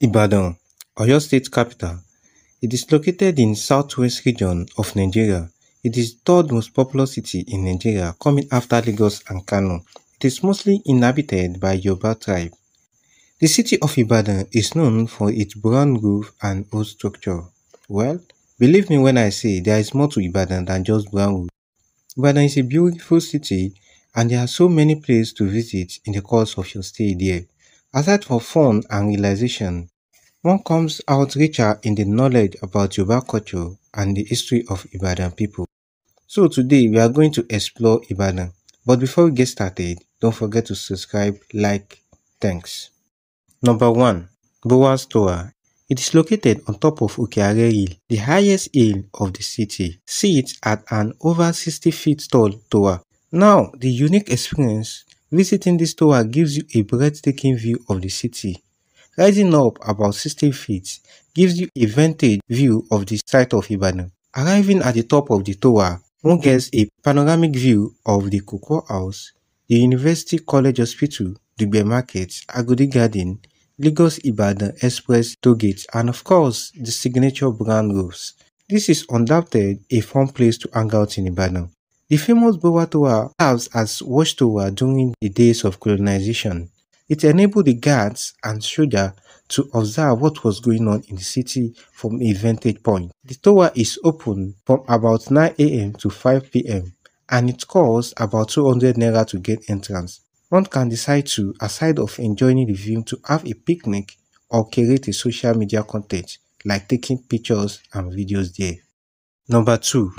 Ibadan, Oyo State Capital, it is located in southwest region of Nigeria. It is third most populous city in Nigeria coming after Lagos and Kano. It is mostly inhabited by Yoruba tribe. The city of Ibadan is known for its brown roof and old structure. Well, believe me when I say there is more to Ibadan than just brown roof. Ibadan is a beautiful city and there are so many places to visit in the course of your stay there. Aside from fun and realization, one comes out richer in the knowledge about Yoruba culture and the history of Ibadan people. So today we are going to explore Ibadan. But before we get started, don't forget to subscribe, like, thanks. Number 1. Bower's Tower. It is located on top of Ukiare Hill, the highest hill of the city. See it at an over 60 feet tall tower. Now, the unique experience Visiting this tower gives you a breathtaking view of the city. Rising up about 60 feet gives you a vantage view of the site of Ibadan. Arriving at the top of the tower, one gets a panoramic view of the Cocoa House, the University College Hospital, Dugbe Market, Agodi Garden, Lagos Ibadan Express Tollgate, and of course, the signature brand roofs. This is undoubtedly a fun place to hang out in Ibadan. The famous Bower Tower serves as watchtower during the days of colonization. It enabled the guards and soldiers to observe what was going on in the city from a vantage point. The tower is open from about 9 a.m. to 5 p.m. and it costs about 200 naira to get entrance. One can decide to, aside of enjoying the view, to have a picnic or create a social media content like taking pictures and videos there. Number 2.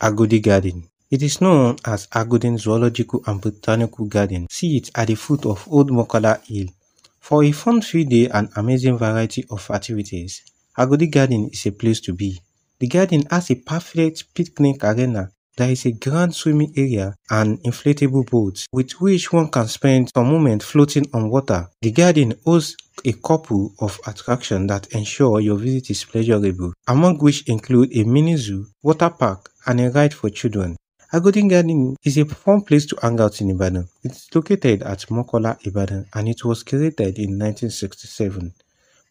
Agodi Garden it is known as Agodi Zoological and Botanical Garden. See it at the foot of Old Mokola Hill. For a fun-filled day and amazing variety of activities, Agodi Garden is a place to be. The garden has a perfect picnic arena there is a grand swimming area and inflatable boats with which one can spend a moment floating on water. The garden hosts a couple of attractions that ensure your visit is pleasurable, among which include a mini zoo, water park, and a ride for children. Agodi Garden is a fun place to hang out in Ibadan. It is located at Mokola, Ibadan and it was created in 1967.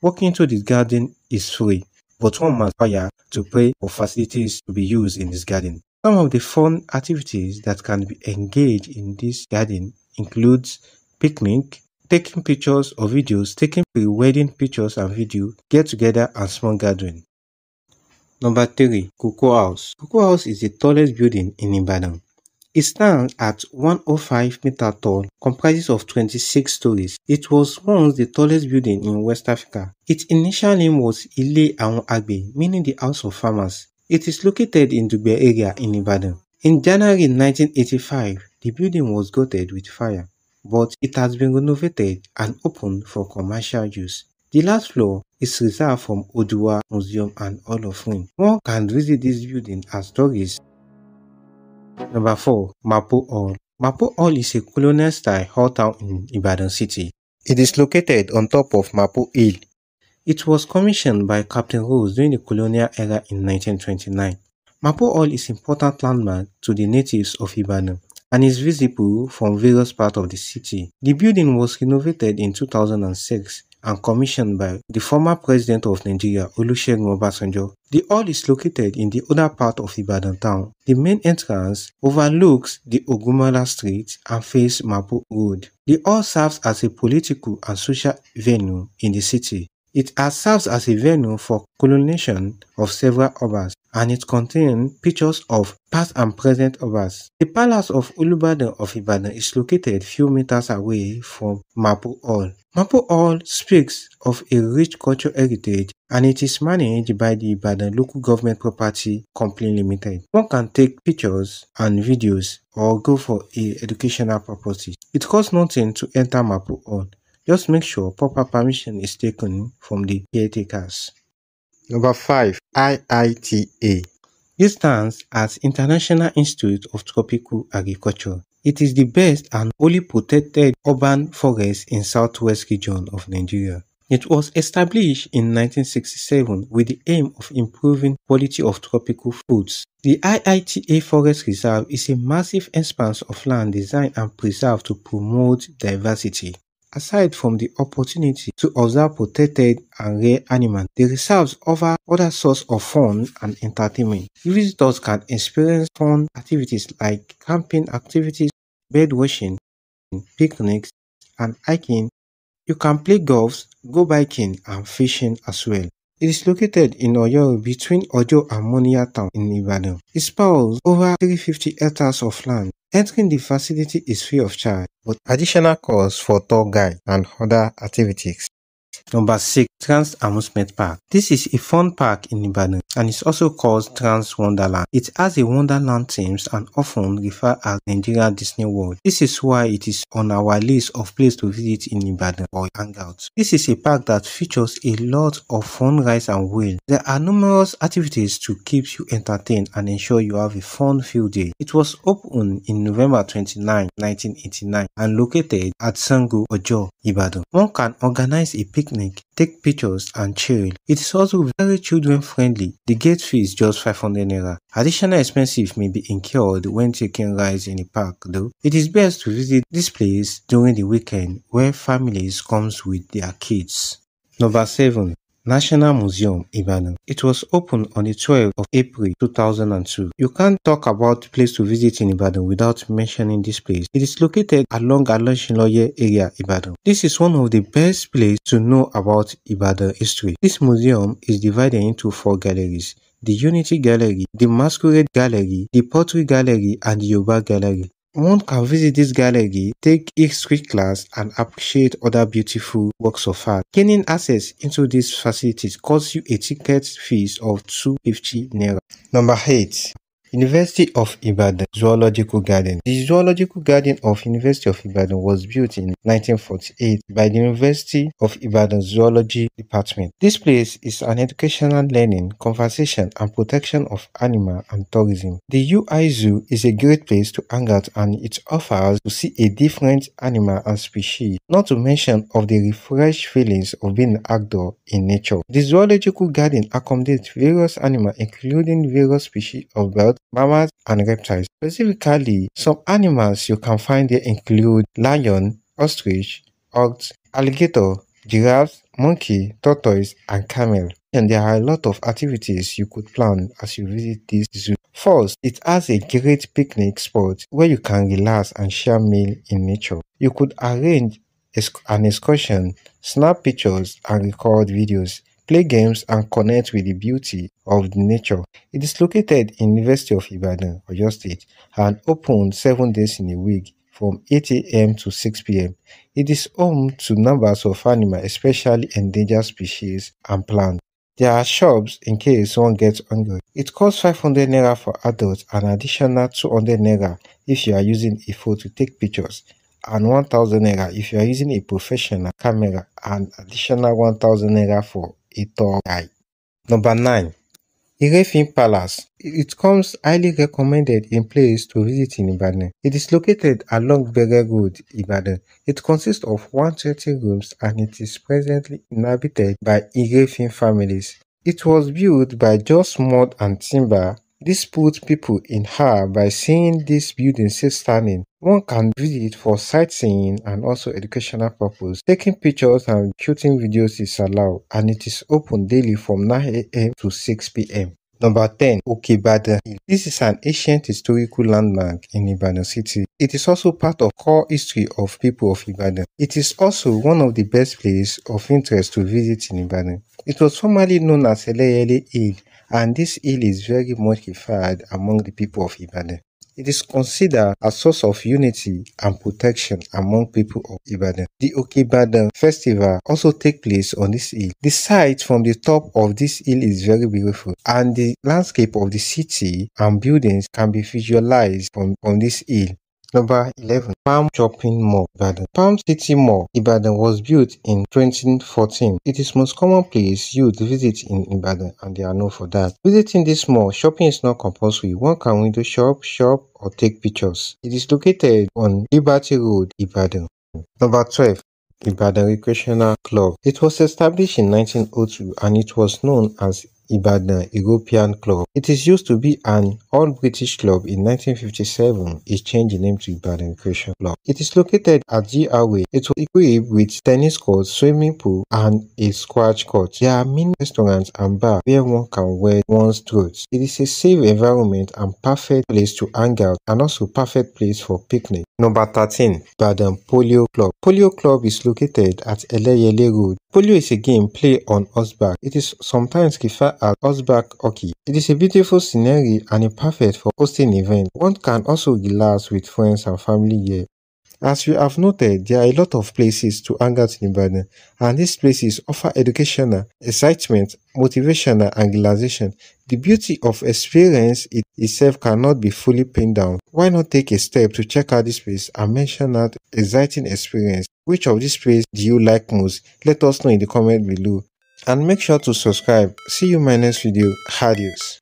Walking into this garden is free, but one must pay to pay for facilities to be used in this garden. Some of the fun activities that can be engaged in this garden includes picnic, taking pictures or videos, taking pre-wedding pictures and video, get together and small gathering. Number 3. Cocoa House Cocoa House is the tallest building in Ibadan. It stands at 105 meter tall, comprises of 26 stories. It was once the tallest building in West Africa. Its initial name was Ile Awon Agbe, meaning the house of farmers. It is located in Dugbe area in Ibadan. In January 1985, the building was gutted with fire, but it has been renovated and opened for commercial use. The last floor is reserved from Odua Museum and Hall of Fame. One can visit this building as tourists. Number 4. Mapo Hall Mapo Hall is a colonial-style hall town in Ibadan city. It is located on top of Mapo Hill. It was commissioned by Captain Ross during the colonial era in 1929. Mapo Hall is important landmark to the natives of Ibadan and is visible from various parts of the city. The building was renovated in 2006 and commissioned by the former president of Nigeria, Olusegun Obasanjo. The hall is located in the other part of Ibadan town. The main entrance overlooks the Ogumala Street and faces Mapo Road. The hall serves as a political and social venue in the city. It has served as a venue for coronation of several obas and it contains pictures of past and present obas. The palace of Olubadan of Ibadan is located few meters away from Mapo Hall. Mapo Hall speaks of a rich cultural heritage and it is managed by the Ibadan Local Government Property Company Limited. One can take pictures and videos or go for a educational purposes. It costs nothing to enter Mapo Hall. Just make sure proper permission is taken from the caretakers. Number 5. IITA This stands as International Institute of Tropical Agriculture. It is the best and only protected urban forest in southwest region of Nigeria. It was established in 1967 with the aim of improving quality of tropical foods. The IITA Forest Reserve is a massive expanse of land designed and preserved to promote diversity. Aside from the opportunity to observe protected and rare animals, the reserves offer other sources of fun and entertainment. Visitors can experience fun activities like camping activities, bird watching, picnics, and hiking. You can play golf, go biking, and fishing as well. It is located in Oyo between Ojo and Moniya town in Ibadan. It spans over 350 hectares of land. Entering the facility is free of charge, but additional costs for tour guide and other activities. Number 6. Trans Amusement Park. This is a fun park in Ibadan and is also called Trans Wonderland. It has a Wonderland themes and often referred as Nigeria Disney World. This is why it is on our list of places to visit in Ibadan or hangouts. This is a park that features a lot of fun rides and wheels. There are numerous activities to keep you entertained and ensure you have a fun field day. It was opened in November 29, 1989 and located at Sango, Ojo, Ibadan. One can organize a picnic, take pictures and chill. It is also very children friendly. The gate fee is just 500 naira. Additional expenses may be incurred when taking rides in the park though. It is best to visit this place during the weekend where families comes with their kids. Number 7. National Museum, Ibadan. It was opened on the 12th of April 2002. You can't talk about the place to visit in Ibadan without mentioning this place. It is located along Alonshinloye area, Ibadan. This is one of the best places to know about Ibadan history. This museum is divided into four galleries the Unity Gallery, the Masquerade Gallery, the Pottery Gallery, and the Yoba Gallery. One can visit this gallery, take history class and appreciate other beautiful works of art. Gaining access into these facilities costs you a ticket fees of 250 naira. Number 8. University of Ibadan Zoological Garden The Zoological Garden of University of Ibadan was built in 1948 by the University of Ibadan Zoology Department. This place is an educational learning, conservation and protection of animal and tourism. The UI Zoo is a great place to hang out and it offers to see a different animal and species, not to mention of the refreshed feelings of being outdoor in nature. The Zoological Garden accommodates various animals including various species of birds, mammals and reptiles. Specifically, some animals you can find there include lion, ostrich, ox, alligator, giraffes, monkey, tortoise, and camel. And there are a lot of activities you could plan as you visit this zoo. First, it has a great picnic spot where you can relax and share meal in nature. You could arrange an excursion, snap pictures, and record videos play games and connect with the beauty of the nature. It is located in University of Ibadan, Oyo State, and open seven days in a week from 8 a.m. to 6 p.m. It is home to numbers of animals, especially endangered species and plants. There are shops in case one gets hungry. It costs 500 naira for adults and additional 200 naira if you are using a phone to take pictures and 1000 naira if you are using a professional camera and additional 1000 naira for tall guy. Number 9. Irefin Palace. It comes highly recommended in place to visit in Ibadan. It is located along Bere Road, Ibadan. It consists of 120 rooms and it is presently inhabited by Irefin families. It was built by just mud and timber this puts people in awe by seeing this building still standing. One can visit for sightseeing and also educational purpose. Taking pictures and shooting videos is allowed and it is open daily from 9 a.m. to 6 p.m. Number 10. Okebadan This is an ancient historical landmark in Ibadan city. It is also part of core history of people of Ibadan. It is also one of the best places of interest to visit in Ibadan. It was formerly known as Eleyele Hill and this hill is very much revered among the people of Ibadan. It is considered a source of unity and protection among people of Ibadan. The Okebadan festival also takes place on this hill. The sight from the top of this hill is very beautiful and the landscape of the city and buildings can be visualized from, from this hill. Number 11. Palm Shopping Mall, Ibadan. Palm City Mall, Ibadan was built in 2014. It is most common place youth visit in Ibadan and they are known for that. Visiting this mall, shopping is not compulsory. One can window shop, shop or take pictures. It is located on Liberty Road, Ibadan. Number 12. Ibadan Recreational Club. It was established in 1902 and it was known as Ibadan European Club. It used to be an all-British club in 1957. It changed the name to Ibadan Recreation Club. It is located at GRA. It was equipped with tennis court, swimming pool, and a squash court. There are many restaurants and bars where one can wear one's clothes. It is a safe environment and perfect place to hang out and also perfect place for picnic. Number 13. Ibadan Polo Club. Polo Club is located at Eleyele Road. Polo is a game played on horseback. It is sometimes referred as horseback hockey. It is a beautiful scenery and a perfect for hosting events. One can also relax with friends and family here. As you have noted, there are a lot of places to hang out in Ibadan, and these places offer educational, excitement, motivational, and relaxation. The beauty of experience it itself cannot be fully pinned down. Why not take a step to check out this place and mention that exciting experience? Which of these places do you like most? Let us know in the comment below. And make sure to subscribe. See you in my next video. Adios.